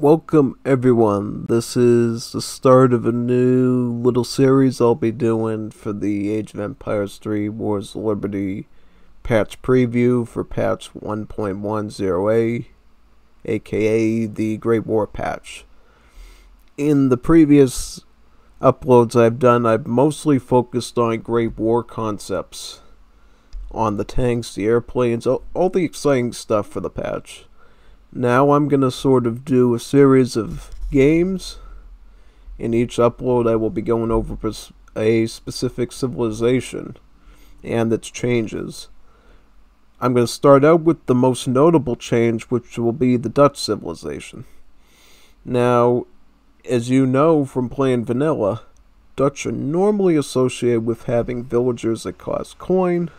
Welcome everyone. This is the start of a new little series I'll be doing for the Age of Empires 3 Wars of Liberty patch preview for patch 1.10a, aka the Great War patch. In the previous uploads I've done, I've mostly focused on Great War concepts, on the tanks, the airplanes, all, all the exciting stuff for the patch. Now I'm going to sort of do a series of games. In each upload I will be going over a specific civilization and its changes. I'm going to start out with the most notable change, which will be the Dutch civilization. Now, as you know from playing vanilla, Dutch are normally associated with having villagers that cost coin,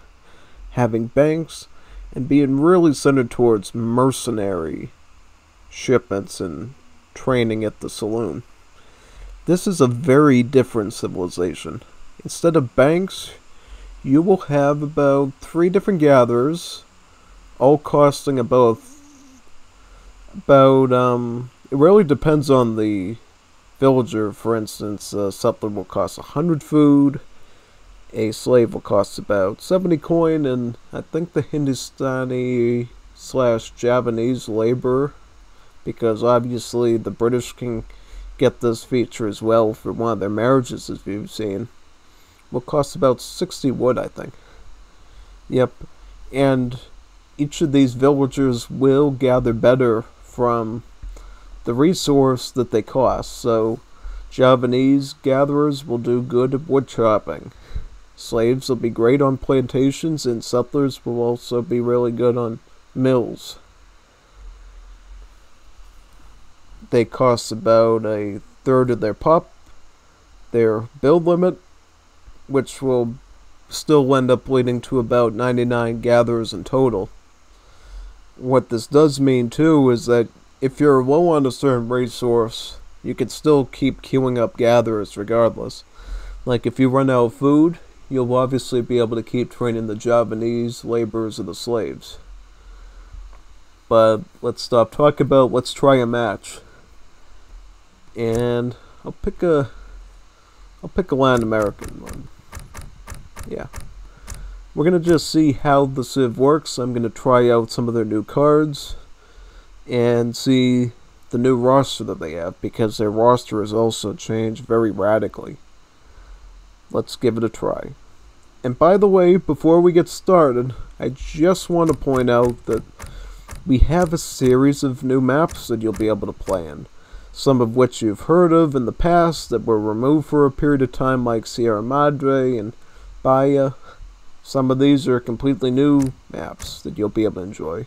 having banks, and being really centered towards mercenary shipments and training at the saloon. This is a very different civilization. Instead of banks, you will have about three different gatherers, all costing about about um. It really depends on the villager. For instance, a settler will cost a hundred food a slave will cost about 70 coin, and I think the Hindustani slash Javanese labor, because obviously the British can get this feature as well for one of their marriages, as we've seen, will cost about 60 wood, I think. Yep, and each of these villagers will gather better from the resource that they cost, so Javanese gatherers will do good wood chopping. Slaves will be great on plantations, and settlers will also be really good on mills. They cost about a third of their pop, their build limit, which will still end up leading to about 99 gatherers in total. What this does mean too is that if you're low on a certain resource, you can still keep queuing up gatherers regardless. Like if you run out of food, you'll obviously be able to keep training the Javanese laborers or the slaves. But let's stop talking about, let's try a match. And I'll pick a, I'll pick a Latin American one. Yeah. We're going to just see how the Civ works. I'm going to try out some of their new cards and see the new roster that they have because their roster has also changed very radically. Let's give it a try. And by the way, before we get started, I just want to point out that we have a series of new maps that you'll be able to play in. Some of which you've heard of in the past that were removed for a period of time like Sierra Madre and Bahia. Some of these are completely new maps that you'll be able to enjoy.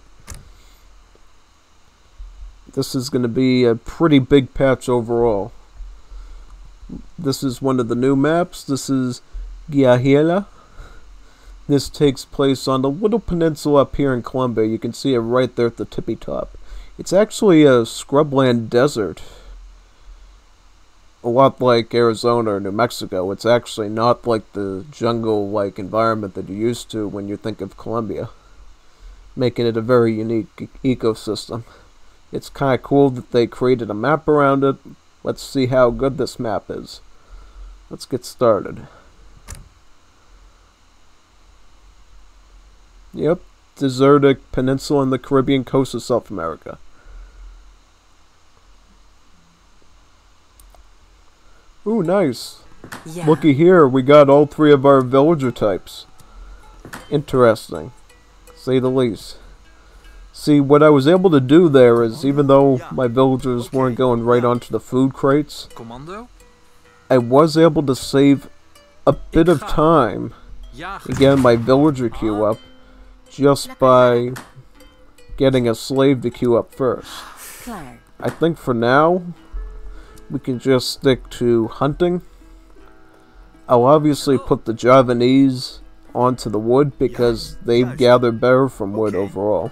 This is going to be a pretty big patch overall. This is one of the new maps. This is Guajira. This takes place on the little peninsula up here in Colombia. You can see it right there at the tippy top. It's actually a scrubland desert. A lot like Arizona or New Mexico. It's actually not like the jungle-like environment that you're used to when you think of Colombia. Making it a very unique ecosystem. It's kind of cool that they created a map around it. Let's see how good this map is. Let's get started. Yep, desertic peninsula on the Caribbean coast of South America. Ooh, nice. Yeah. Looky here, we got all three of our villager types. Interesting, say the least. See, what I was able to do there is, even though my villagers weren't going right onto the food crates, I was able to save a bit of time Again, my villager queue up just by getting a slave to queue up first. I think for now, we can just stick to hunting. I'll obviously put the Javanese onto the wood because they gather better from wood overall.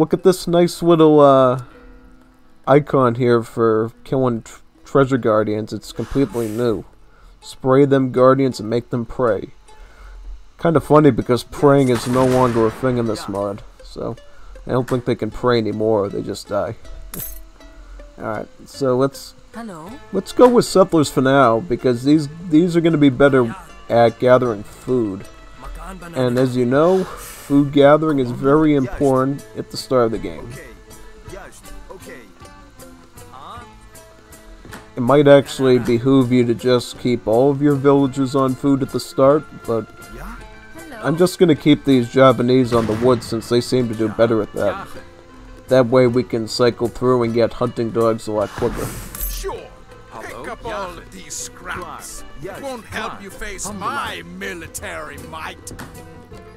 Look at this nice little uh, icon here for killing treasure guardians. It's completely new. Spray them guardians and make them pray. Kind of funny because praying is no longer a thing in this mod, so I don't think they can pray anymore, they just die. Alright, so let's Hallo? let's go with settlers for now because these these are going to be better at gathering food. And as you know, food gathering is very important at the start of the game. Okay. Juist. Okay. Uh-huh. It might actually behoove you to just keep all of your villagers on food at the start, but I'm just going to keep these Javanese on the wood since they seem to do better at that. That way we can cycle through and get hunting dogs a lot quicker. Sure. Hallo? Pick up all of these scraps. It won't help you face my military might.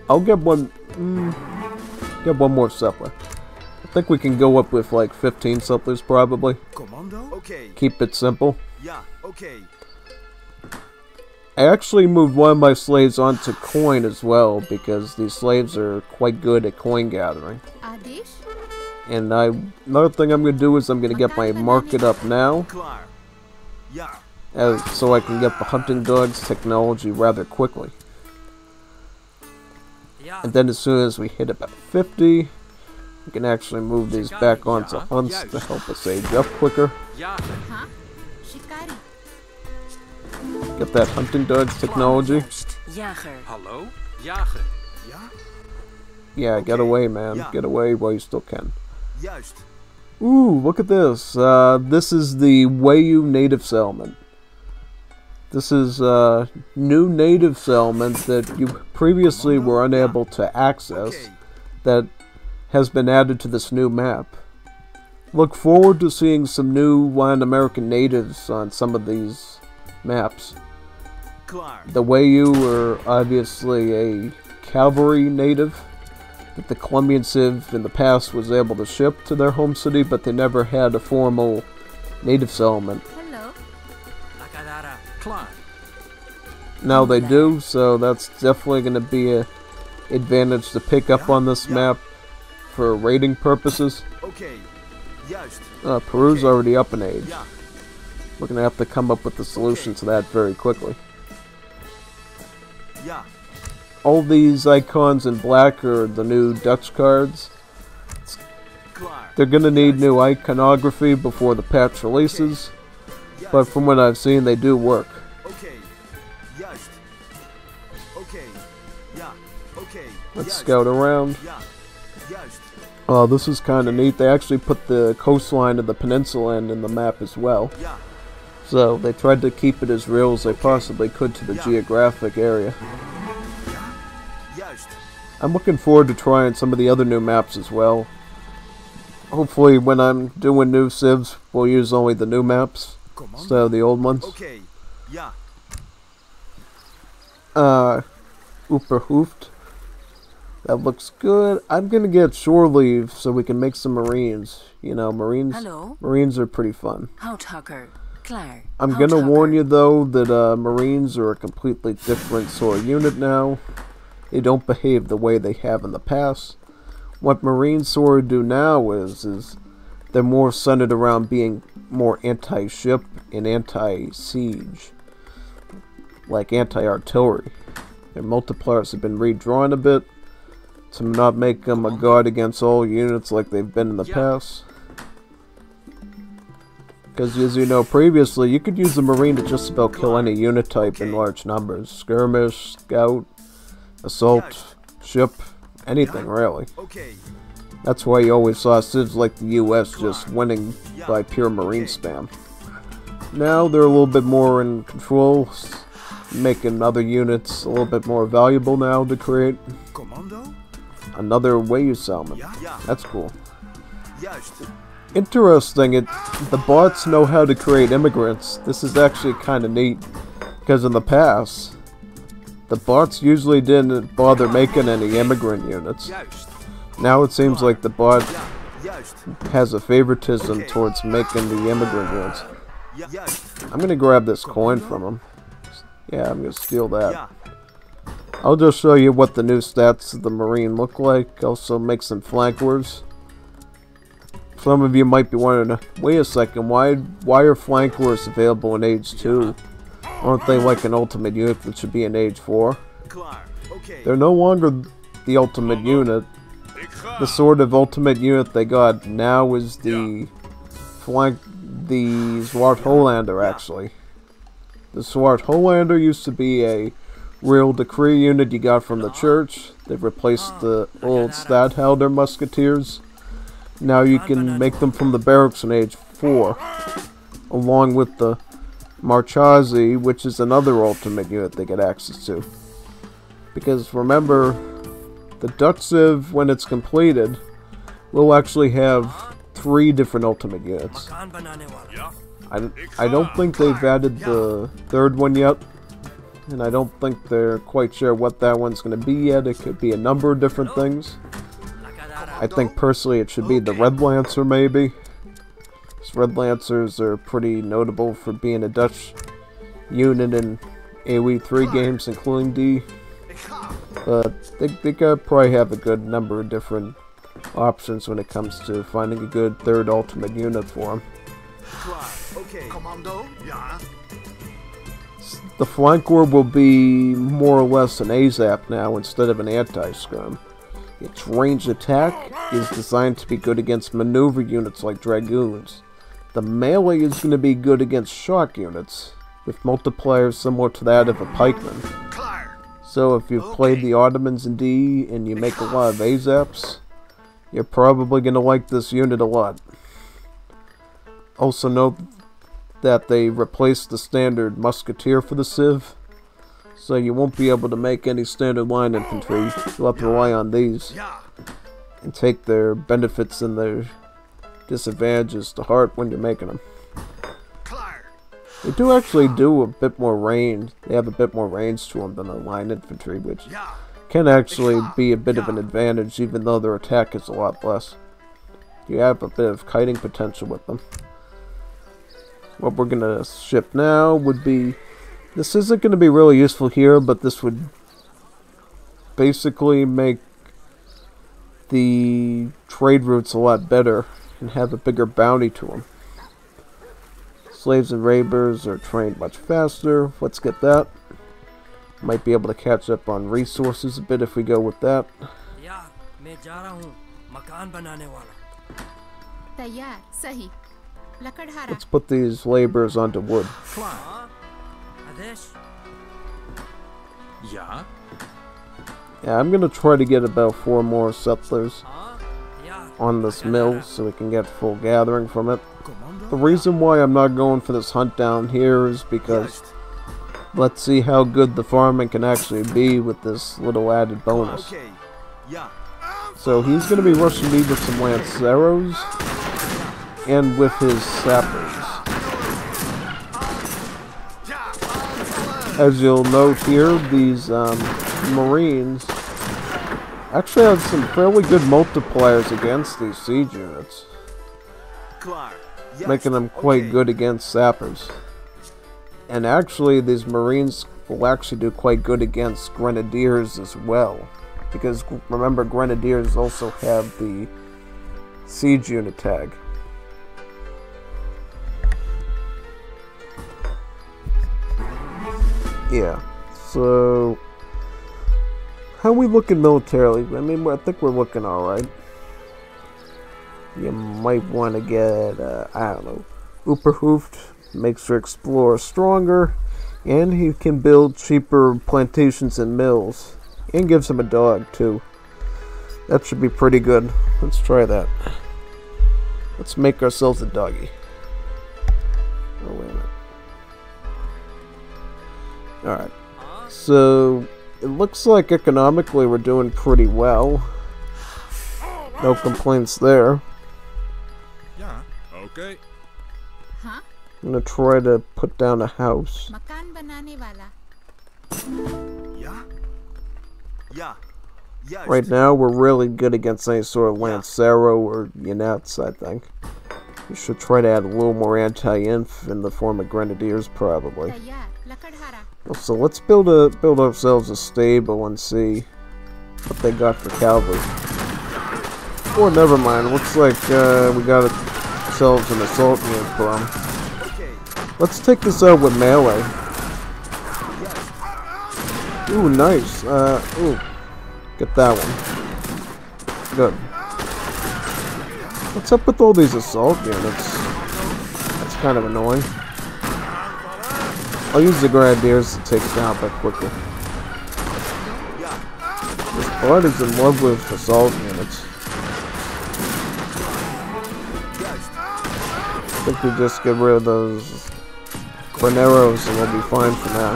I'll get one. Mm, get one more settler. I think we can go up with like 15 settlers probably. Commando? Okay. Keep it simple. Yeah, Okay. I actually moved one of my slaves onto coin as well because these slaves are quite good at coin gathering. Adish? And I another thing I'm gonna do is I'm gonna get my market up now, Klaar. As, so I can get the hunting dogs technology rather quickly. And then as soon as we hit about 50, we can actually move these back onto hunts to help us age up quicker. Get that hunting dogs technology. Jager. Hallo? Jager. Ja? Yeah, get away, man. Get away while you still can. Ooh, look at this. Uh, this is the Wayuu native settlement. This is a new native settlement that you previously were unable to access that has been added to this new map. Look forward to seeing some new Latin American natives on some of these maps. The Wayuu were obviously a cavalry native that the Colombian Civ in the past was able to ship to their home city, but they never had a formal native settlement. Hello. Nakadara. Klaar. Now they do, so that's definitely going to be a advantage to pick up on this map for raiding purposes. Okay. Uh, Peru's Okay. already up in age. Ja. We're going to have to come up with a solution to that very quickly. Ja. All these icons in black are the new Dutch cards. Klaar. They're going to need new iconography before the patch releases, but from what I've seen, they do work. Okay. Juist. Okay. Ja. Okay. Let's scout around. Oh, this is kind of neat. They actually put the coastline of the peninsula in, in the map as well. So they tried to keep it as real as they possibly could to the geographic area. I'm looking forward to trying some of the other new maps as well. Hopefully, when I'm doing new civs, we'll use only the new maps Commando? instead the old ones. Okay. Ja. Uh, Opperhoofd. That looks good. I'm gonna get shore leave so we can make some marines. You know, marines. Hello. Marines are pretty fun. How Tucker. Claire. I'm gonna warn you though that uh, Marines are a completely different sort of unit now. They don't behave the way they have in the past. What Marines sort of do now is is they're more centered around being more anti-ship and anti-siege, like anti-artillery. Their multipliers have been redrawn a bit to not make them a guard against all units like they've been in the past. Because as you know previously, you could use the Marine to just about kill any unit type in large numbers. Skirmish, scout, assault, ship, anything really. Okay. That's why you always saw civs like the US just winning by pure Marine spam. Now they're a little bit more in control, making other units a little bit more valuable now to create another Wayuu. Ja. That's cool. Interesting. It the bots know how to create immigrants. This is actually kind of neat because in the past, the bots usually didn't bother making any immigrant units. Now it seems like the bot has a favoritism towards making the immigrant ones. I'm gonna grab this coin from him. Yeah, I'm gonna steal that. I'll just show you what the new stats of the Marine look like. Also make some flankers. Some of you might be wondering, wait a second, why why are flankers available in Age 2? Aren't they like an ultimate unit that should be in Age 4? Okay. They're no longer the ultimate uh-huh. unit. The sort of ultimate unit they got now is the flank the Zwart Hollander actually. The Zwart Hollander used to be a real decree unit you got from the church. They've replaced the old Stadthelder musketeers. Now you can make them from the barracks in Age 4, along with the Marechaussee, which is another ultimate unit they get access to. Because remember, the Dutch Civ, when it's completed, will actually have three different ultimate units. I, I don't think they've added the third one yet, and I don't think they're quite sure what that one's going to be yet. It could be a number of different things. I think personally it should be the Red Lancer, maybe. Red Lancers are pretty notable for being a Dutch unit in AoE 3 games, including D. But they, they could probably have a good number of different options when it comes to finding a good third ultimate unit for them. Klaar. Oké. Commando? Ja. The flanker will be more or less an Azap now instead of an anti-scrum. Its ranged attack is designed to be good against maneuver units like Dragoons. The melee is going to be good against shock units, with multipliers similar to that of a pikeman. So if you've played the Ottomans in D and you make a lot of Azaps, you're probably going to like this unit a lot. Also note that they replaced the standard musketeer for the Civ, so you won't be able to make any standard line infantry. You'll have to rely on these and take their benefits and their disadvantages to heart when you're making them. They do actually do a bit more range. They have a bit more range to them than the line infantry, which can actually be a bit of an advantage, even though their attack is a lot less. You have a bit of kiting potential with them. What we're gonna ship now would be. This isn't gonna be really useful here, but this would basically make the trade routes a lot better and have a bigger bounty to them. Slaves and raiders are trained much faster. Let's get that. Might be able to catch up on resources a bit if we go with that. Let's put these laborers onto wood. Yeah, I'm gonna try to get about four more settlers on this mill so we can get full gathering from it. The reason why I'm not going for this hunt down here is because let's see how good the farming can actually be with this little added bonus. So he's gonna be rushing me with some lanceros and with his sappers. As you'll note here, these um, marines actually have some fairly good multipliers against these siege units, Klaar. Making them quite Oké. good against sappers. And actually, these marines will actually do quite good against grenadiers as well, because remember, grenadiers also have the siege unit tag. Yeah. So, how are we looking militarily? I mean, I think we're looking all right. You might want to get, uh, I don't know, Opperhoofd makes your explorer stronger, and he can build cheaper plantations and mills, and gives him a dog too. That should be pretty good. Let's try that. Let's make ourselves a doggy. Oh wait a minute. Alright. So it looks like economically we're doing pretty well. No complaints there. Okay. Huh? I'm gonna try to put down a house. Makan banane wala. Yeah? Yeah. Yeah. Right now, we're really good against any sort of Lancero or Yanets, I think. We should try to add a little more anti-inf in the form of Grenadiers, probably. So let's build a build ourselves a stable and see what they got for cavalry. Or oh, never mind. Looks like uh, we got a ourselves an assault unit. Oké. Let's take this out with melee. Ooh, nice. Uh, ooh, get that one. Good. What's up with all these assault units? That's kind of annoying. I'll use the grenadiers to take it down a quickly. This bard is in love with assault units. Think we just get rid of those Corneros and we'll be fine for now.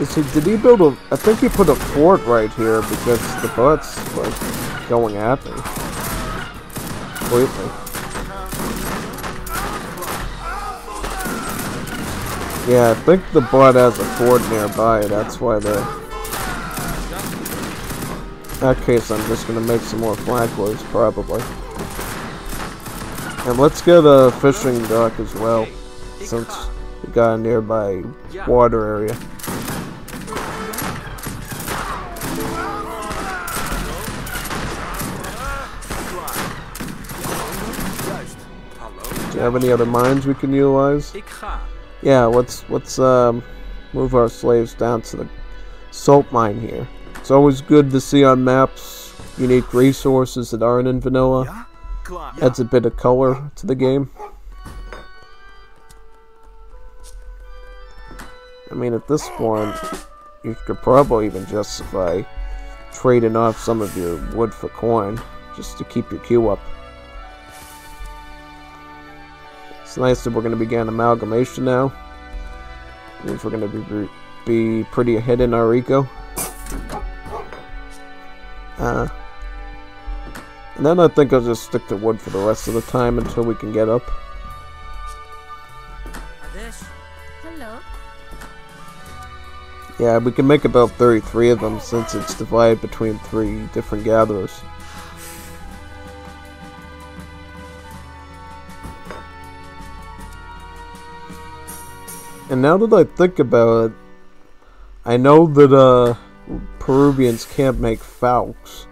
Is he, did he build a... I think he put a fort right here because the butt's like going at me. Completely. Yeah, I think the butt has a fort nearby, that's why the... In that case, I'm just gonna make some more flankers, probably. And let's get a fishing dock as well, since we got a nearby water area. Do you have any other mines we can utilize? Yeah, let's let's um, move our slaves down to the salt mine here. It's always good to see on maps unique resources that aren't in vanilla. Adds a bit of color to the game. I mean, at this point, you could probably even justify trading off some of your wood for coin, just to keep your queue up. It's nice that we're going to begin amalgamation now. Means we're going to be be pretty ahead in our eco. Uh, then I think I'll just stick to wood for the rest of the time until we can get up. Hello. Yeah, we can make about 33 of them since it's divided between three different gatherers. And now that I think about it, I know that uh, Peruvians can't make falcons.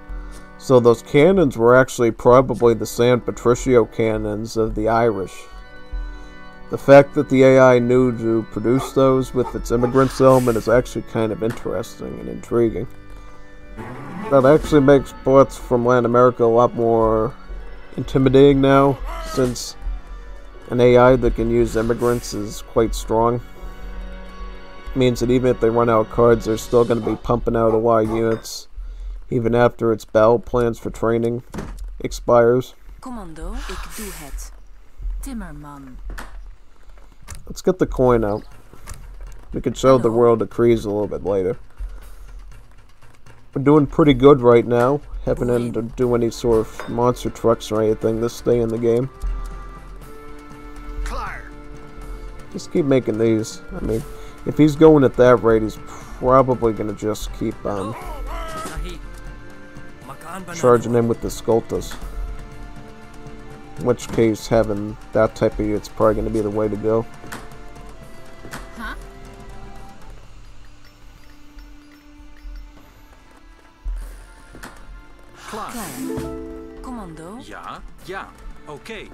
So those cannons were actually probably the San Patricio cannons of the Irish. The fact that the AI knew to produce those with its immigrants element is actually kind of interesting and intriguing. That actually makes bots from Latin America a lot more intimidating now, since an AI that can use immigrants is quite strong. means that even if they run out of cards, they're still going to be pumping out a lot of units, even after its battle plans for training expires. Commando, ik doe het. Timmerman. Let's get the coin out. We can show the world decrees a little bit later. We're doing pretty good right now. Haven't had to do any sort of monster trucks or anything this day in the game. Clear. Just keep making these. I mean, if he's going at that rate, he's probably gonna just keep um, Sahib. Makan banane charging in with the Sculptus. In which case, having that type of unit's probably gonna be the way to go. Huh? Klaar. Commando. Ja, ja, oké.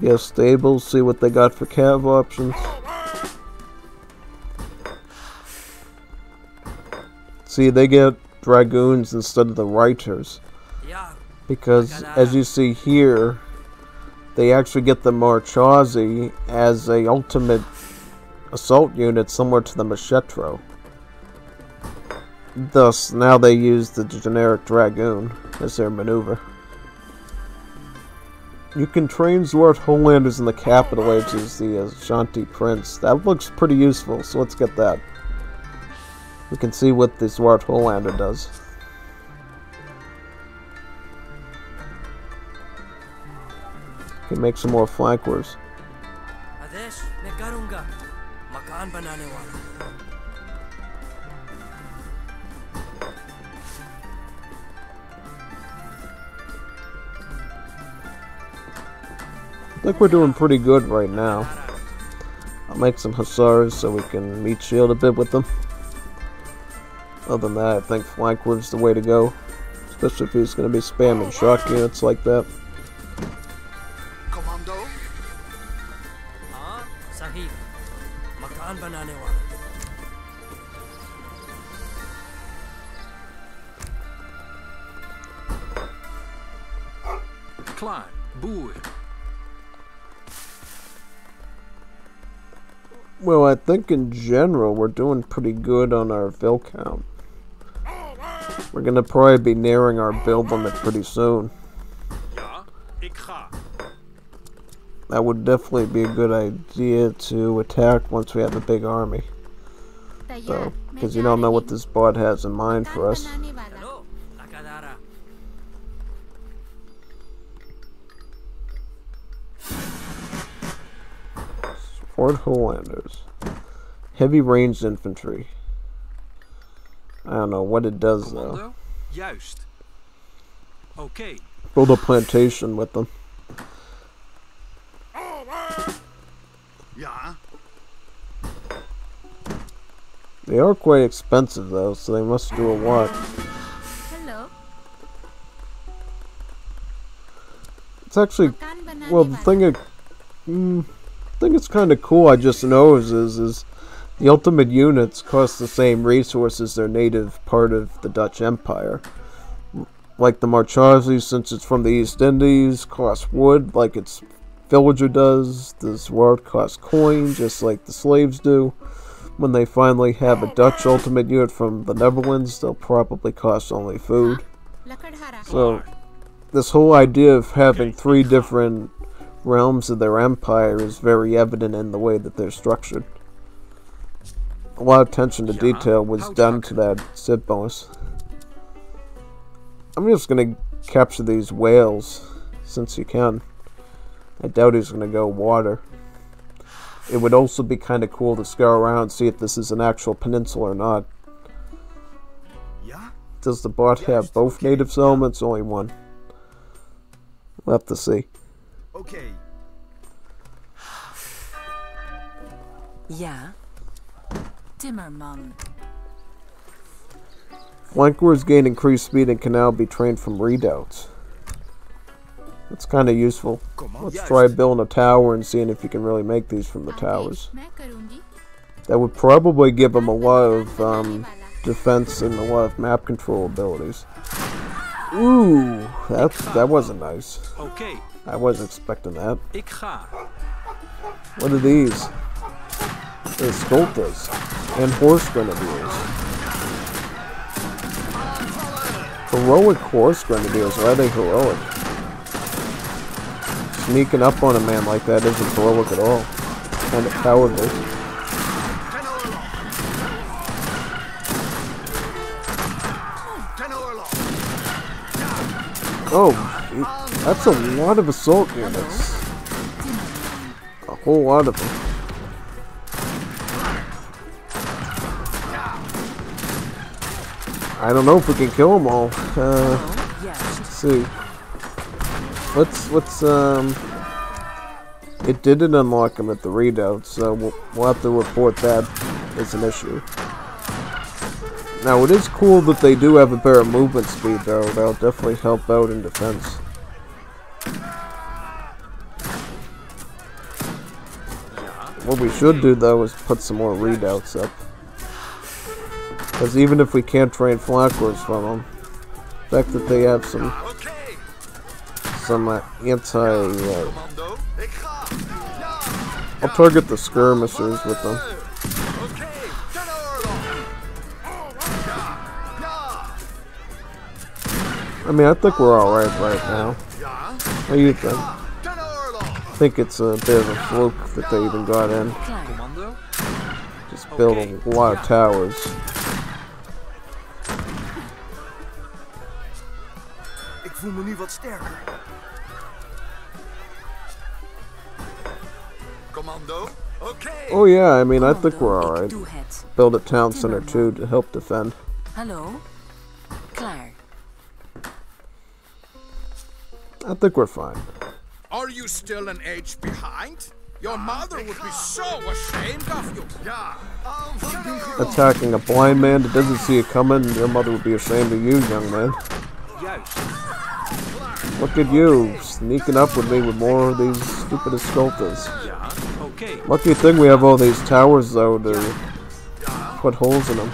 Yeah, stables, see what they got for cav options. See, they get dragoons instead of the Ruyters. Because, as you see here, they actually get the Marechaussee as a ultimate assault unit similar to the Machetero. Thus, now they use the generic Dragoon as their maneuver. You can train Zwart Hollanders in the capital age as the Ashanti Prince. That looks pretty useful, so let's get that. We can see what this Zwart Hollander does. Can make some more flankers. I think we're doing pretty good right now. I'll make some hussars so we can meet shield a bit with them. Other than that, I think flank wood's the way to go. Especially if he's going to be spamming shock units like that. Commando? Sahib. Climb. boy. Well, I think in general we're doing pretty good on our fill count. We're gonna probably be nearing our build limit pretty soon. That would definitely be a good idea to attack once we have a big army. So, because you don't know what this bot has in mind for us. Zwart Hollanders. Heavy ranged infantry. I don't know what it does Commando? though. Joust. Okay. Build a plantation with them. Yeah. They are quite expensive though, so they must do a lot. Hello. It's actually well the thing I mm, think it's kind of cool. I just know is is the Ultimate Units cost the same resource as their native part of the Dutch Empire. Like the Marechaussee, since it's from the East Indies, costs wood like its villager does. The world costs coin, just like the slaves do. When they finally have a Dutch Ultimate Unit from the Netherlands, they'll probably cost only food. So, this whole idea of having three different realms of their empire is very evident in the way that they're structured. A lot of attention to detail was done to that Sid bonus. I'm just gonna capture these whales, since you can. I doubt he's gonna go water. It would also be kind of cool to scour around and see if this is an actual peninsula or not. Ja? Does the bot have both native settlements? Only one. We'll have to see. Okay. Ja. Dimmermann. Flankwards gain increased speed and can now be trained from redoubts. That's kind of useful. Let's try building a tower and seeing if you can really make these from the towers. That would probably give them a lot of um, defense and a lot of map control abilities. Ooh, that that wasn't nice. Okay. I wasn't expecting that. What are these? They're and horse grenadiers. Heroic horse grenadiers. Why are they heroic? Sneaking up on a man like that isn't heroic at all. Kind of cowardly. Oh, that's a lot of assault units. A whole lot of them. I don't know if we can kill them all. Uh, Let's see. Let's let's um. It didn't unlock them at the readout, so we'll, we'll have to report that as an issue. Now it is cool that they do have a better movement speed, though. That'll definitely help out in defense. What we should do though is put some more readouts up. Because even if we can't train flankers from them, the fact that they have some some uh, anti. Uh. I'll target the skirmishers with them. I mean, I think we're all right right now. What do you think? I think it's a bit of a fluke that they even got in. Just build a lot of towers. Voel me nu wat sterker. Commando. Oké. Oh yeah, I mean, I think we're Commando, all Ik right. doe het. Build a town center too to help defend. Hallo? Klaar. I think we're fine. Are you still an age behind? Your ah, mother would be so ashamed of you. Yeah. Attacking a blind man that doesn't see it coming, your mother would be ashamed of you, young man. Look at you, sneaking up with me with more of these stupidest sculptors. Lucky thing we have all these towers though to put holes in them.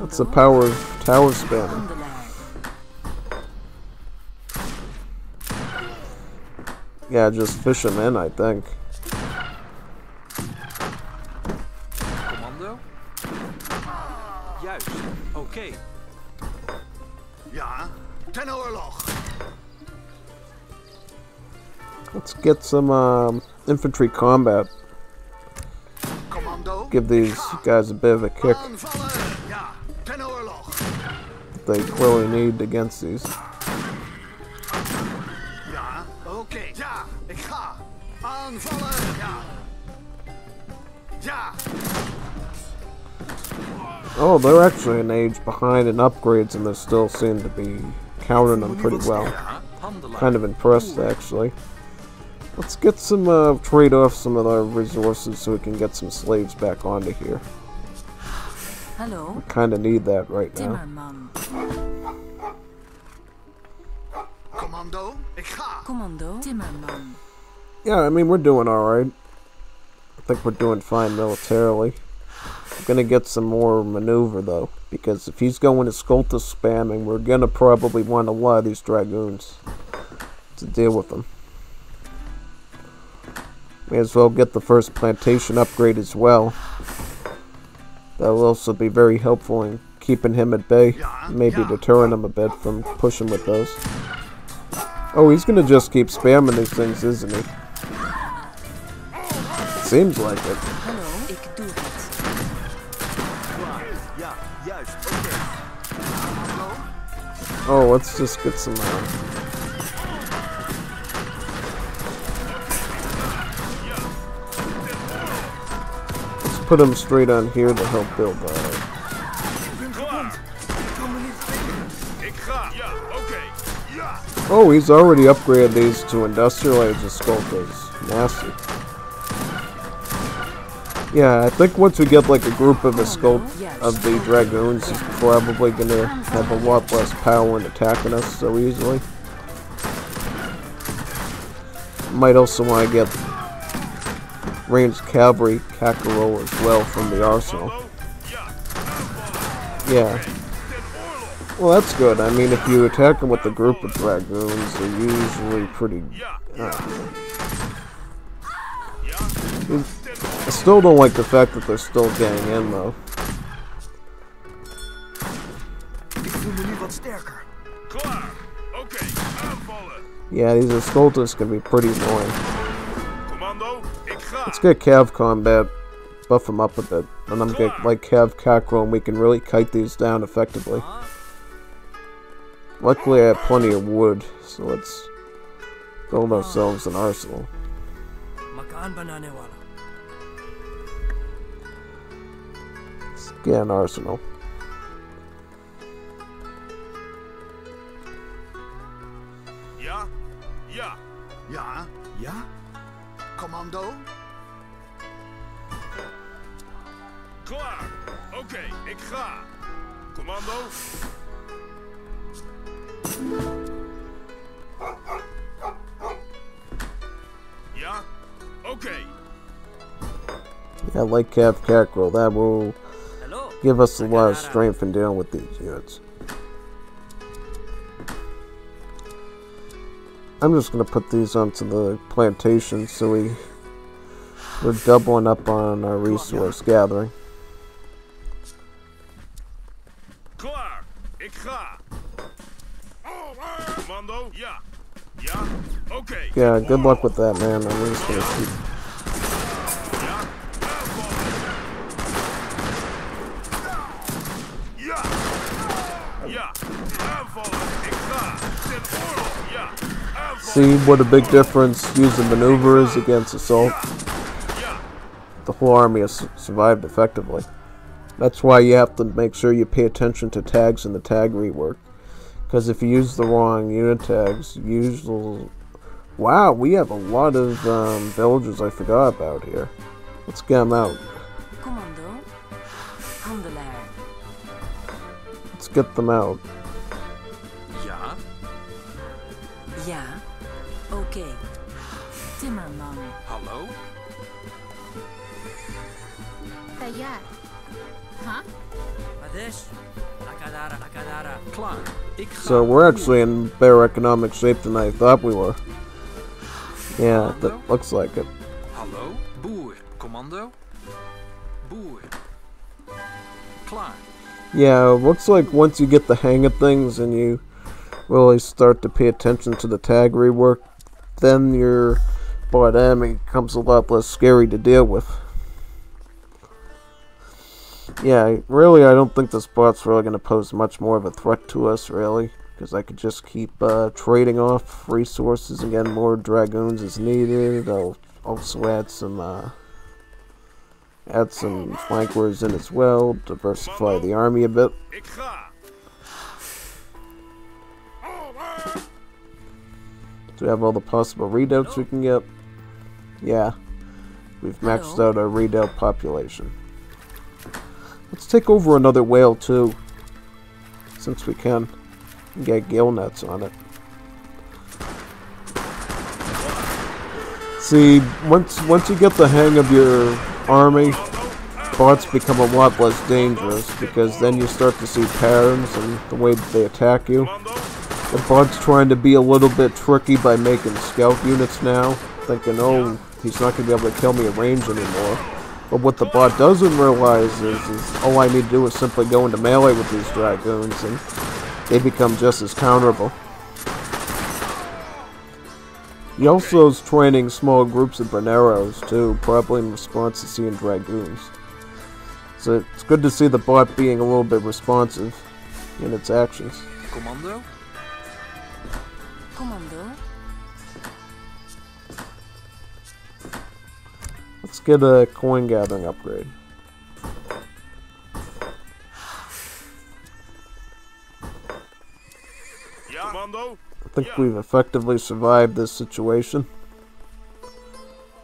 That's the power of tower spanner. Yeah, just fish him in, I think. Commando? Juist. Oké. Ja, ten oorlog. Let's get some um, infantry combat. Commando. Give these guys a bit of a kick Aanvallen. Ja, ten oorlog. they clearly need against these. Aanvallen. Ja. Ja, Oh, they're actually an age behind in upgrades, and they still seem to be countering them pretty well. Kind of impressed, actually. Let's get some, uh, trade off some of our resources so we can get some slaves back onto here. Hallo, Kind of need that right now. Commando. Commando. Timmerman. Yeah, I mean, we're doing alright. I think we're doing fine militarily. I'm gonna get some more maneuver, though, because if he's going to Skultus spamming, we're gonna probably want a lot of these Dragoons to deal with them. May as well get the first plantation upgrade as well. That'll also be very helpful in keeping him at bay, maybe deterring him a bit from pushing with those. Oh, he's gonna just keep spamming these things, isn't he? Seems like it. Oh, let's just get some. Uh, let's put him straight on here to help build uh, that. Ja. Oh, he's already upgraded these to industrial age of sculptors. Nasty. Yeah, I think once we get like a group of the sculpt of the dragoons, he's probably gonna have a lot less power in attacking us so easily. Might also want to get ranged cavalry Caracole as well from the arsenal. Yeah. Well, that's good. I mean, if you attack them with a group of dragoons, they're usually pretty. Uh, I still don't like the fact that they're still getting in, though. Ik voel me nu wat sterker. Klaar. Oké, aanvallen. Yeah, these Ascoltas can be pretty annoying. Commando, ik ga. Let's get Cav Combat, buff them up a bit, and then get like Cav Caracole, and we can really kite these down effectively. Luckily, I have plenty of wood, so let's build ourselves an arsenal. Yeah, arsenal. Yeah? Yeah. Yeah? Yeah? Commando? Klaar. Okay, ik ga. Commando? Yeah? Okay. Yeah, like Cav Caracole, that will give us a lot of strength in dealing with these units. I'm just gonna put these onto the plantation so we we're doubling up on our resource gathering. Klaar. Ik ga. Commando, ja. Ja, oké. Yeah, good luck with that, man. I'm just gonna keep. Ja, aanvallen. Ja. Ja, aanvallen. Ik ga. Ten oorlog, ja. Aanvallen. See what a big difference using maneuver is against assault. The whole army has survived effectively. That's why you have to make sure you pay attention to tags in the tag rework. Because if you use the wrong unit tags, usually. Wow, we have a lot of um, villagers I forgot about here. Let's get them out. Let's get them out. So we're actually in better economic shape than I thought we were. Yeah, that looks like it. Hallo? Boer. Commando? Boer. Klaar. Yeah, it looks like once you get the hang of things and you really start to pay attention to the tag rework, then your bot enemy becomes a lot less scary to deal with. Yeah, really, I don't think this bot's really going to pose much more of a threat to us, really. Because I could just keep uh, trading off resources and getting more dragoons as needed. I'll also add some uh, add some flankers in as well, diversify the army a bit. Do we have all the possible readouts we can get? Yeah. We've maxed out our readout population. Let's take over another whale too. Since we can. Get gill nets on it. See, once once you get the hang of your army, bots become a lot less dangerous because then you start to see patterns and the way that they attack you. The bot's trying to be a little bit tricky by making scout units now, thinking, oh, he's not going to be able to kill me at range anymore. But what the bot doesn't realize is, is all I need to do is simply go into melee with these dragoons, and they become just as counterable. He also is training small groups of Berneros, too, probably in response to seeing dragoons. So it's good to see the bot being a little bit responsive in its actions. Commando? Commando. Let's get a coin gathering upgrade. I think we've effectively survived this situation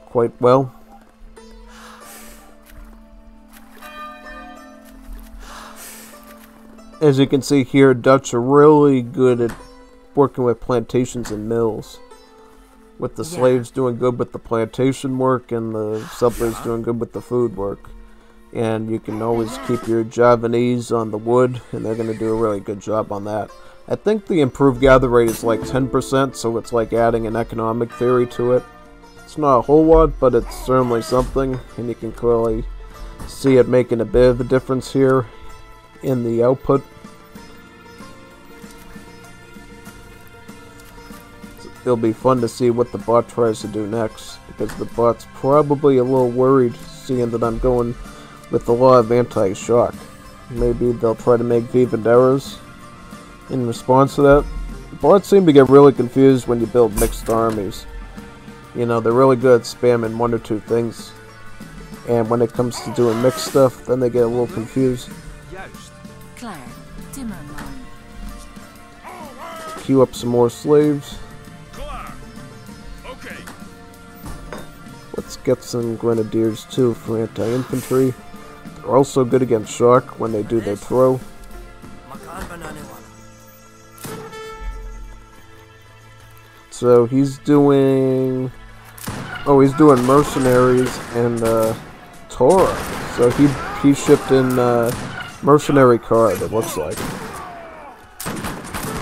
quite well. As you can see here, Dutch are really good at working with plantations and mills. With the Yeah. slaves doing good with the plantation work and the settlers doing good with the food work. And you can always keep your Javanese on the wood, and they're going to do a really good job on that. I think the improved gather rate is like 10%, so it's like adding an economic theory to it. It's not a whole lot, but it's certainly something, and you can clearly see it making a bit of a difference here in the output. It'll be fun to see what the bot tries to do next, because the bot's probably a little worried seeing that I'm going with a lot of anti-shock. Maybe they'll try to make Vivenderos in response to that. Bots seem to get really confused when you build mixed armies. You know, they're really good at spamming one or two things. And when it comes to doing mixed stuff, then they get a little confused. Timmerman. Queue up some more slaves. Let's get some Grenadiers too for anti-infantry. They're also good against shock when they do their throw. So he's doing... Oh, he's doing mercenaries and uh, Torah. So he he shipped in uh, mercenary card. It looks like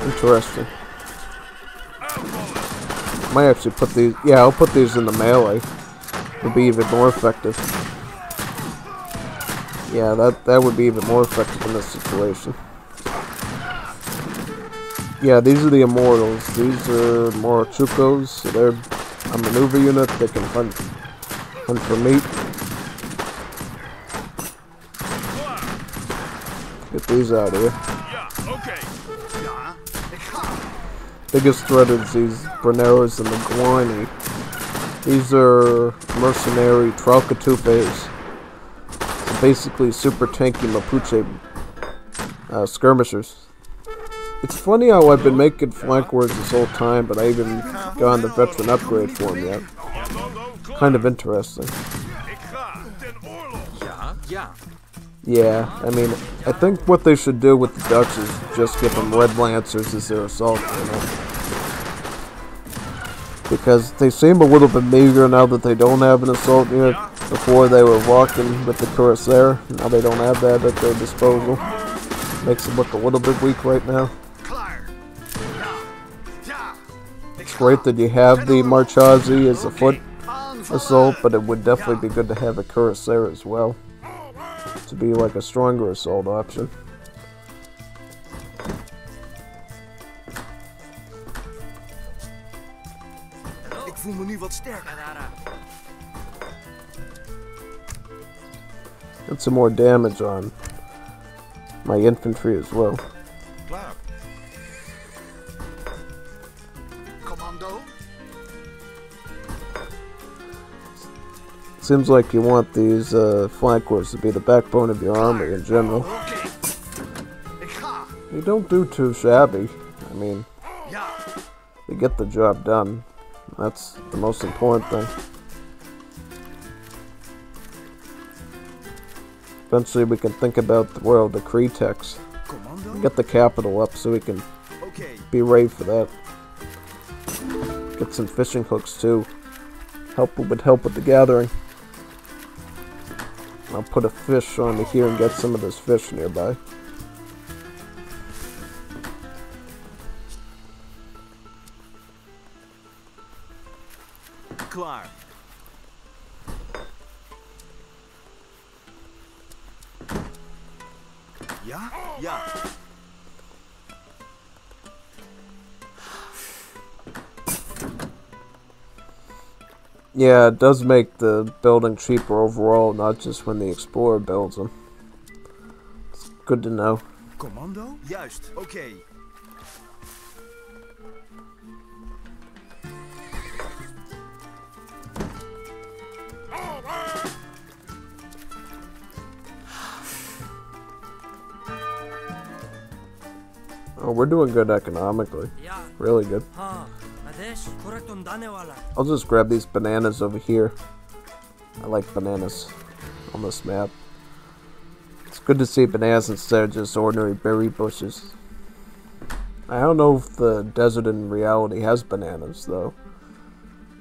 interesting. Might actually put these. Yeah, I'll put these in the melee. It'll be even more effective. Yeah, that that would be even more effective in this situation. Yeah, these are the Immortals. These are Morochucos. So they're a maneuver unit. They can hunt, hunt for meat. Get these out of here. Biggest threat is these Berneros and the Guani. These are mercenary Tralcatufes. So basically super tanky Mapuche uh, skirmishers. It's funny how I've been making flankers this whole time, but I haven't gotten the veteran upgrade for them yet. Kind of interesting. Yeah, I mean, I think what they should do with the Dutch is just give them Red Lancers as their assault, you know? Because they seem a little bit meager now that they don't have an assault unit. Before they were walking with the Corsair, now they don't have that at their disposal. Makes them look a little bit weak right now. It's great that you have the Marechaussee as a foot assault, but it would definitely be good to have a Corsair as well. To be like a stronger assault option. Voel me nu wat sterker. Get some more damage on my infantry as well. Klaar. Commando. Seems like you want these uh, flankers to be the backbone of your army in general. Oké. Ik. They don't do too shabby. I mean, Ja. they get the job done. That's the most important thing. Eventually, we can think about the world of Cretex. Get the capital up so we can be ready for that. Get some fishing hooks too. Help would help with the gathering. I'll put a fish onto here and get some of this fish nearby. Yeah, it does make the building cheaper overall, not just when the explorer builds them. It's good to know. Commando? Juist. Oké. Oh, we're doing good economically. या Really good. I'll just grab these bananas over here. I like bananas on this map. It's good to see bananas instead of just ordinary berry bushes. I don't know if the desert in reality has bananas, though.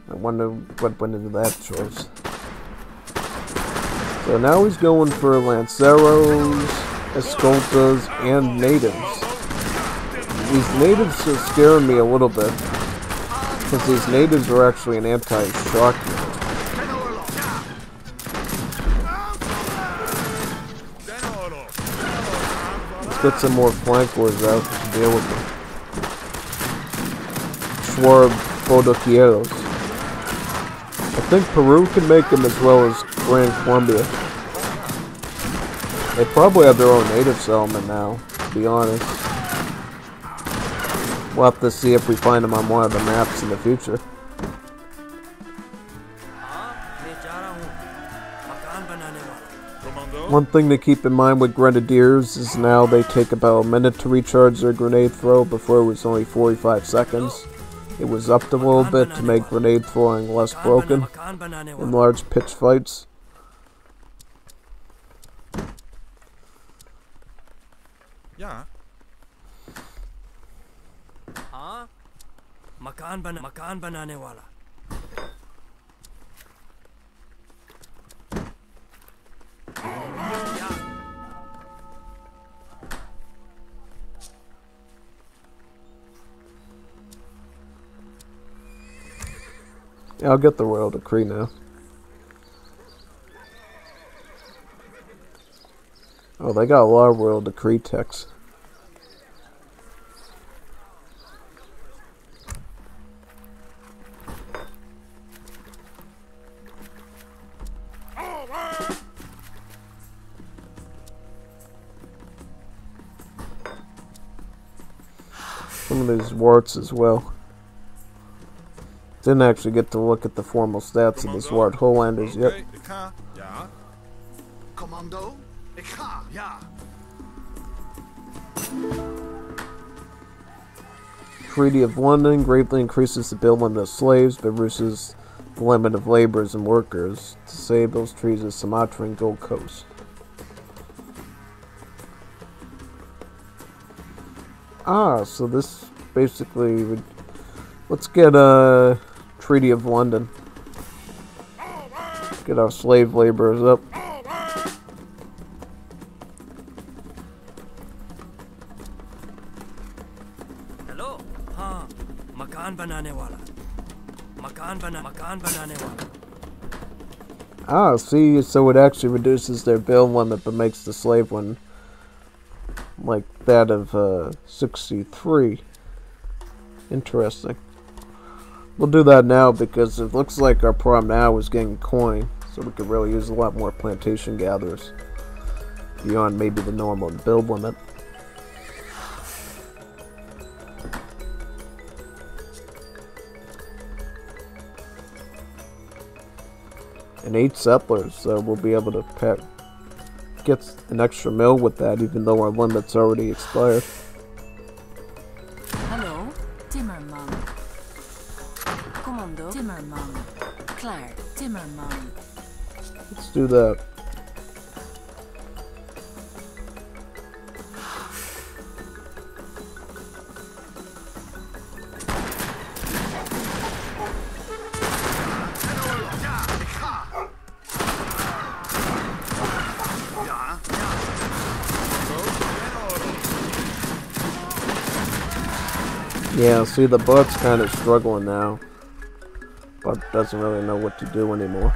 I wonder what went into that choice. So now he's going for Lanceros, Escoltas, and Natives. These Natives are scaring me a little bit. Because these natives are actually an anti-shock unit. Let's get some more flankers out to deal with them. Schwarb Bodoquieros. I think Peru can make them as well as Gran Colombia. They probably have their own native settlement now, to be honest. We'll have to see if we find them on one of the maps in the future. One thing to keep in mind with grenadiers is now they take about a minute to recharge their grenade throw, before it was only 45 seconds. It was upped a little bit to make grenade throwing less broken in large pitch fights. Yeah. मकान बना मकान बनाने वाला या Yeah, I'll get the royal decree now. Oh, they got a lot of royal decree texts. Some of these warts as well. Didn't actually get to look at the formal stats of this Zwart Hollanders yet. Oké, ik ga. Ja. Commando. Ik ga. Ja. Treaty of London greatly increases the bill limit of slaves, but reduces the limit of laborers and workers. Disables trees of Sumatra and Gold Coast. Ah, so this basically would. Let's get a Treaty of London. Get our slave laborers up. Hello हाँ मकान बनाने वाला मकान बना मकान बनाने वाला Ah, see, so it actually reduces their bill limit but makes the slave one like that of uh, 63. Interesting. We'll do that now because it looks like our problem now is getting coin, so we could really use a lot more plantation gatherers beyond maybe the normal build limit. and eight settlers, so we'll be able to pack, get an extra mill with that, even though our limit's already expired. Do that. Yeah, see, the butt's kind of struggling now, but doesn't really know what to do anymore.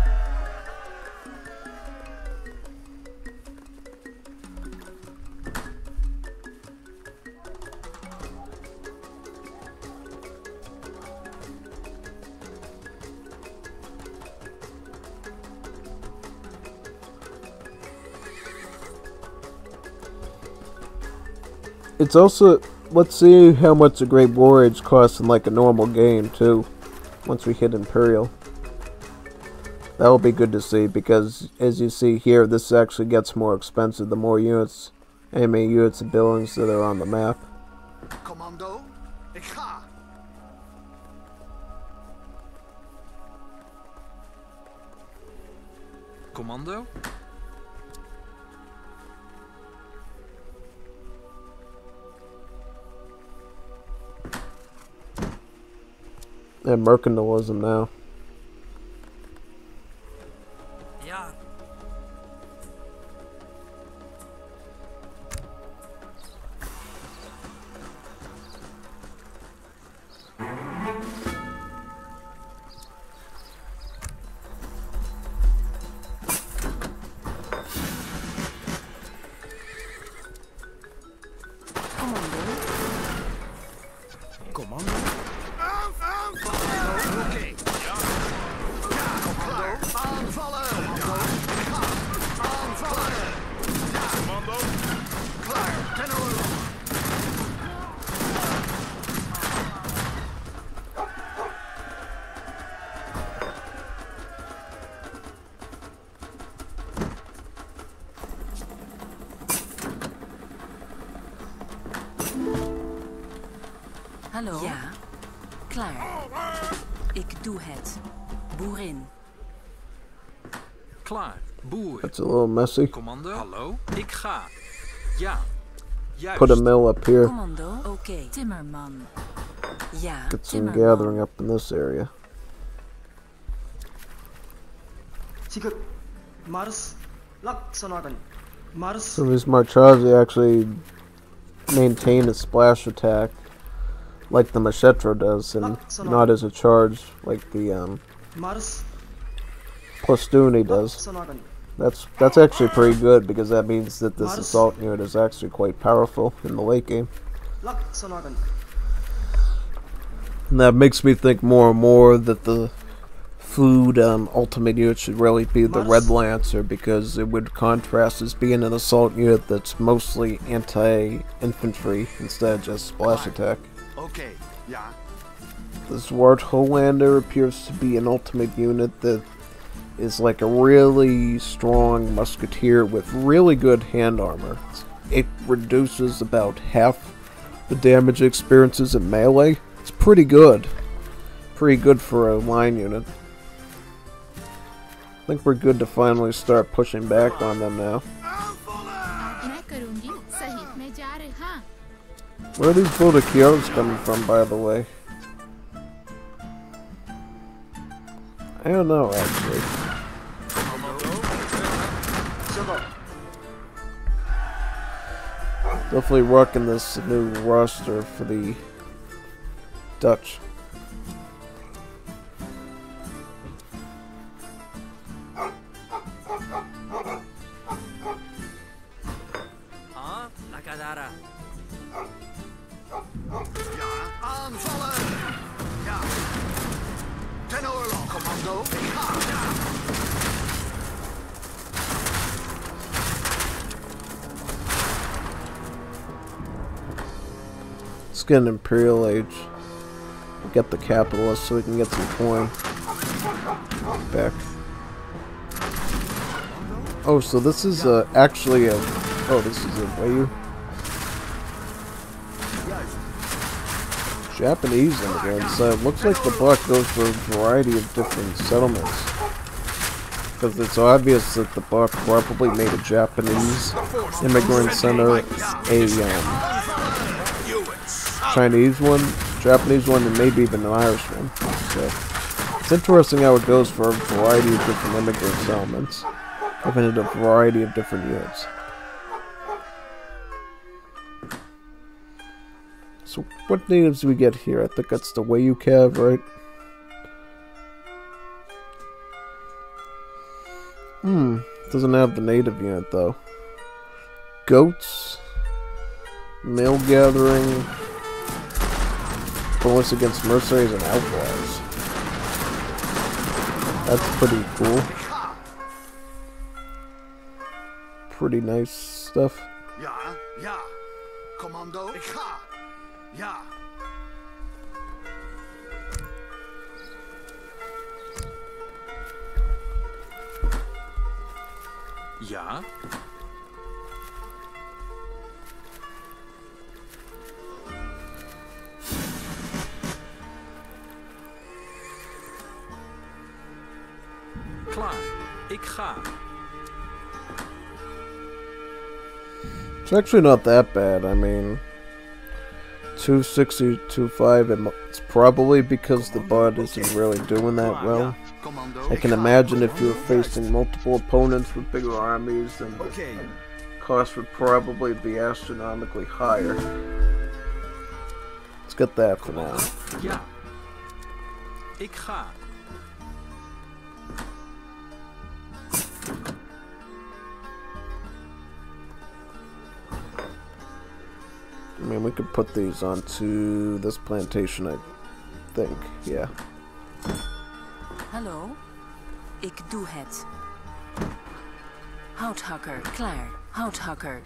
It's also let's see how much the Great Warriors costs in like a normal game too. Once we hit Imperial. That will be good to see because as you see here this actually gets more expensive the more units enemy units and buildings that are on the map. Mercantilism now. Hallo? Ja? Klaar. Oh, ik doe het. Boerin. Klaar. Boer. That's a little messy. Commando? Hallo? Ik ga. Ja. Juist. Put a mill up here. Commando? Oké. Okay. Timmerman. Ja, Get some Timmerman. gathering up in this area. Secret. Mars. Laksanagan. Mars. These Marechaussee actually maintain a splash attack like the Machetero does, and not as a charge like the um, Plastuni does. That's that's actually pretty good because that means that this assault unit is actually quite powerful in the late game. And that makes me think more and more that the food um, ultimate unit should really be the Red Lancer because it would contrast as being an assault unit that's mostly anti-infantry instead of just splash attack. Oké. yeah. The Zwart Hollander appears to be an ultimate unit that is like a really strong musketeer with really good hand armor. It reduces about half the damage experiences in melee. It's pretty good. Pretty good for a line unit. I think we're good to finally start pushing back on them now. Where are these Bodakios coming from, by the way? I don't know, actually. Definitely working this new roster for the Dutch. Get an Imperial Age. Get the capitalists so we can get some coin back. Oh, so this is uh, actually a. Oh, this is a Wayuu. Japanese immigrants. Uh, it looks like the buck goes for a variety of different settlements. Because it's obvious that the buck probably made a Japanese immigrant center, a um, Chinese one, Japanese one, and maybe even an Irish one. So it's interesting how it goes for a variety of different immigrant settlements, it a variety of different units. So what natives do we get here? I think that's the Wayuu Cav, right? Hmm, it doesn't have the native unit though. Goats, mail gathering, bonus against mercenaries and outlaws. That's pretty cool. Pretty nice stuff. Yeah, yeah. Commando. Ik ga. It's actually not that bad. I mean, 260, 25, it's probably because the bot isn't really doing that well. I can imagine if you were facing multiple opponents with bigger armies, then the cost would probably be astronomically higher. Let's get that for now. mean, we could put these onto this plantation, I think. Yeah. Hello. Ik doe het. Houthakker, klaar. Houthakker.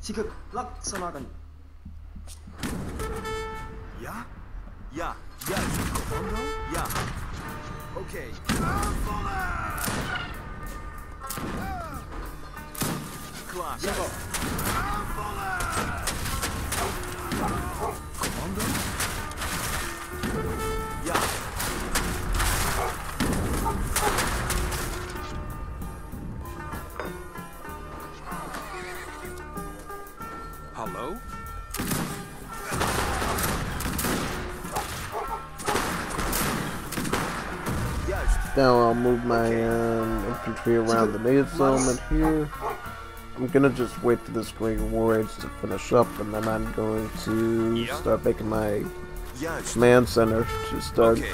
Zieke plaksamagen. Ja? Ja, Ja. Commando? Ja. Oké. Okay. Aanvallen! Klaar. Ja. Juist. Now I'll move my um, infantry around the native settlement here. I'm gonna just wait for this Great War to finish up, and then I'm going to Yeah. start making my Juist. command center to start Oké.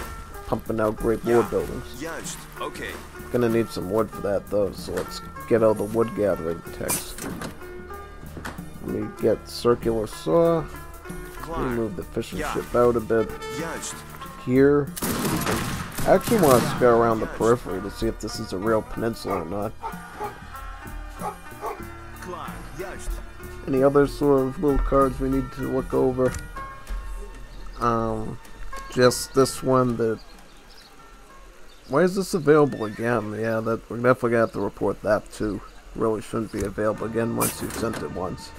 pumping out Great War Yeah. buildings. Juist. Oké. Gonna need some wood for that though, so let's get all the wood gathering text. Let me get circular saw. Let me move the fishing Yeah. ship out a bit here. I actually want to go around the periphery to see if this is a real peninsula or not. Any other sort of little cards we need to look over? Um, just this one that. Why is this available again? Yeah, that we're definitely gonna have to report that too. Really shouldn't be available again once you've sent it once.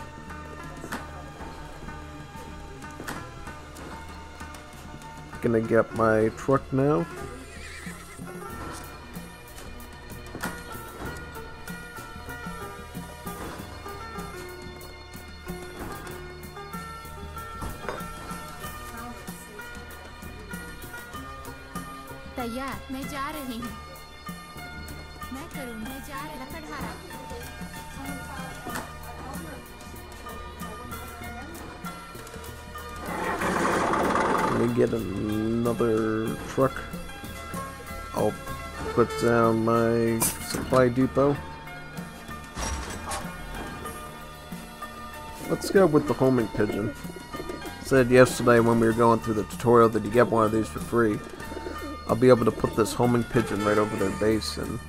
Gonna get my truck now. तैयार मैं जा रही हूँ मैं करूँगी मैं जा रहा लकड़हारा Let me get another truck. I'll put down my supply depot. Let's go with the homing pigeon. Said yesterday when we were going through the tutorial that you get one of these for free. I'll be able to put this homing pigeon right over their base and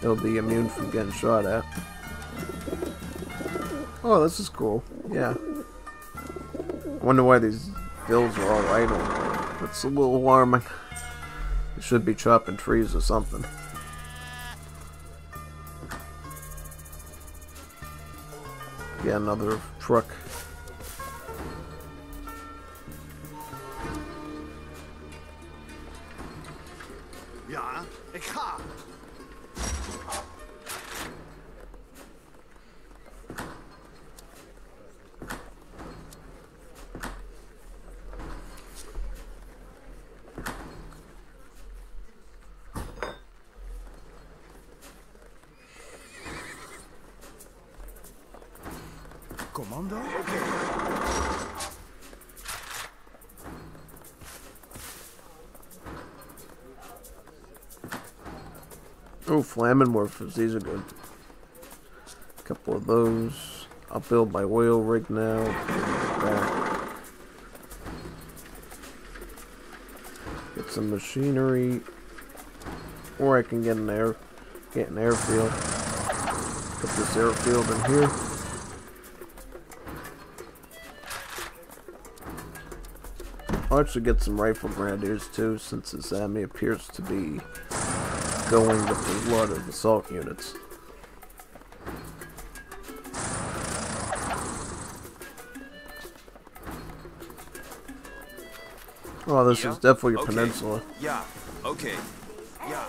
it'll be immune from getting shot at. Oh, this is cool. Yeah. I wonder why these bills are all idle. It's a little alarming. They should be chopping trees or something. Yeah, another truck. Flammenwerfers, these are good. A couple of those. I'll build my oil rig now. Get some machinery. Or I can get an air get an airfield. Put this airfield in here. I'll actually get some rifle grenadiers too, since this enemy appears to be going with a lot of assault units. Oh, this Yeah? is definitely a Okay. peninsula. Yeah, okay. Yeah.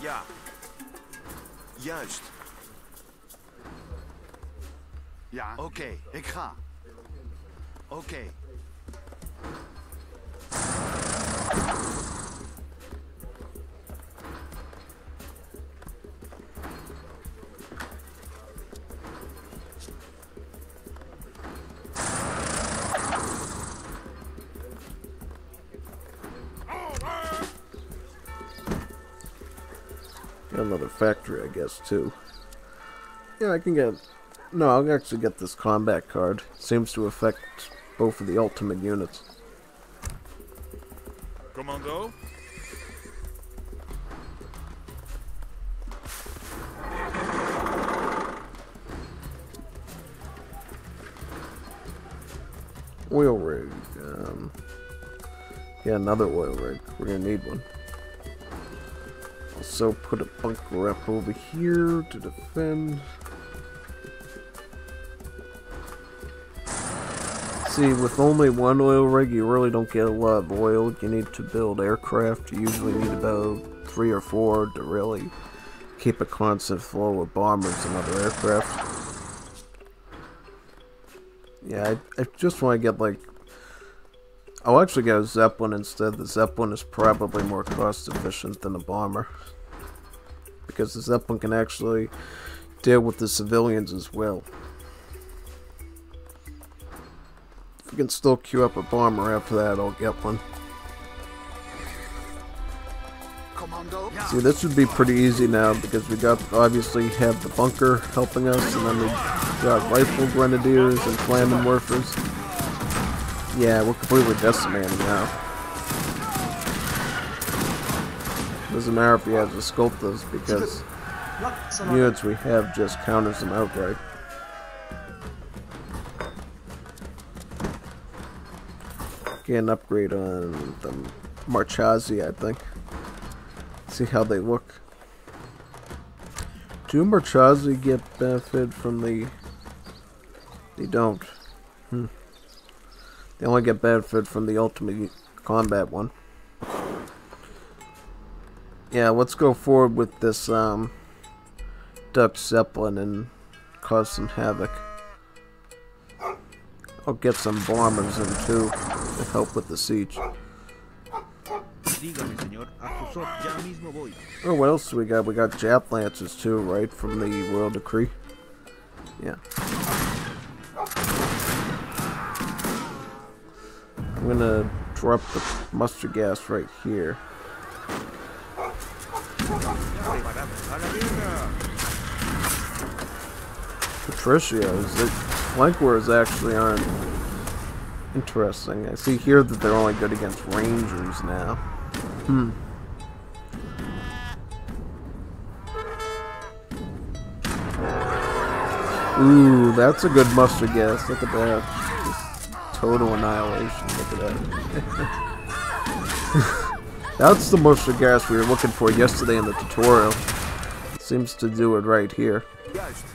Ja. Juist. Ja, oké, ik ga. Oké. Another factory, I guess, too. Yeah, I can get... No, I'll actually get this combat card. Seems to affect both of the ultimate units. Commando? Oil rig. Um, yeah, another oil rig. We're gonna need one. Also, put a bunker up over here to defend. See, with only one oil rig, you really don't get a lot of oil. You need to build aircraft. You usually need about three or four to really keep a constant flow of bombers and other aircraft. Yeah, I, I just want to get like. I'll actually get a Zeppelin instead. The Zeppelin is probably more cost efficient than a bomber. Because the Zeppelin can actually deal with the civilians as well. If we can still queue up a bomber after that, I'll get one. See, this would be pretty easy now because we got obviously have the bunker helping us, and then we got rifle grenadiers and flammenwerfers. Yeah, we're completely decimating now. Doesn't matter if he has the sculptors because Laksanakan. units we have just counters them outright. Get an upgrade on the Marechaussee, I think. See how they look. Do Marechaussee get benefit from the... They don't. Hmm. They only get benefit from the ultimate combat one. Yeah, let's go forward with this um, Duck Zeppelin and cause some havoc. I'll get some bombers in too to help with the siege. Dígame, señor. A sus órdenes. Ya mismo voy. Oh, what else do we got? We got Jap Lances too, right? From the Royal Decree. Yeah. I'm gonna drop the mustard gas right here. Patricios, the flankers actually aren't interesting. I see here that they're only good against rangers now. Hmm. Ooh, that's a good mustard gas. Look at that. Just total annihilation. Look at that. that's the mustard gas we were looking for yesterday in the tutorial. Seems to do it right here.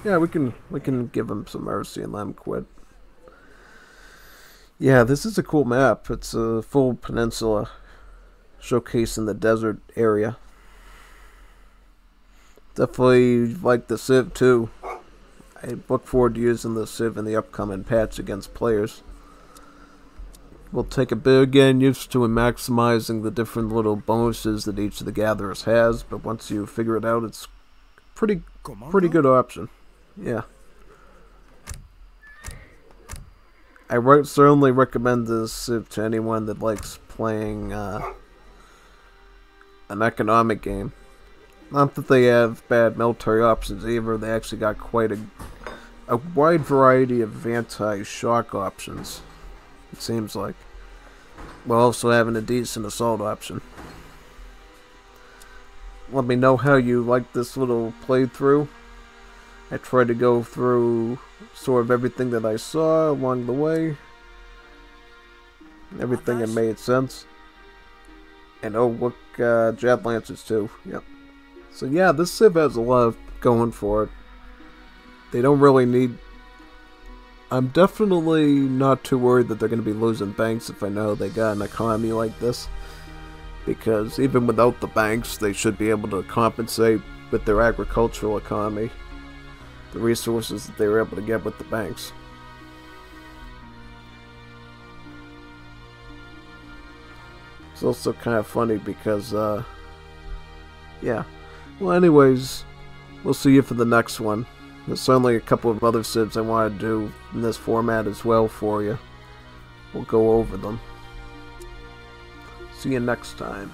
Yeah, we can we can give him some mercy and let him quit. Yeah, this is a cool map. It's a full peninsula showcasing the desert area. Definitely like the Civ too. I look forward to using the Civ in the upcoming patch against players. We'll take a bit of getting used to and maximizing the different little bonuses that each of the gatherers has, but once you figure it out, it's pretty pretty good option. Yeah. I re certainly recommend this to anyone that likes playing uh, an economic game. Not that they have bad military options either, they actually got quite a, a wide variety of anti-shock options, it seems like. While also having a decent assault option. Let me know how you like this little playthrough. I tried to go through sort of everything that I saw along the way. Everything that made sense. And oh, look, uh, Jab Lancers too. Yep. So yeah, this Civ has a lot going for it. They don't really need... I'm definitely not too worried that they're going to be losing banks if I know they got an economy like this. Because even without the banks, they should be able to compensate with their agricultural economy. The resources that they were able to get with the banks. It's also kind of funny because, uh, yeah. Well, anyways, we'll see you for the next one. There's certainly a couple of other civs I want to do in this format as well for you. We'll go over them. See you next time.